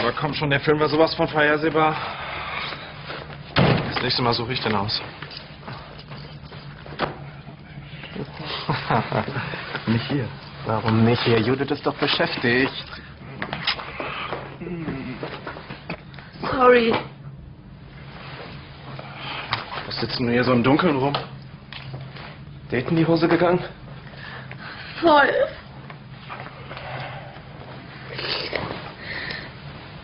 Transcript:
Aber komm schon, der Film war sowas von vorhersehbar. Das nächste Mal suche ich den aus. Nicht hier. Warum nicht hier? Judith ist doch beschäftigt. Sorry. Was sitzt denn hier so im Dunkeln rum? Date in die Hose gegangen? Voll.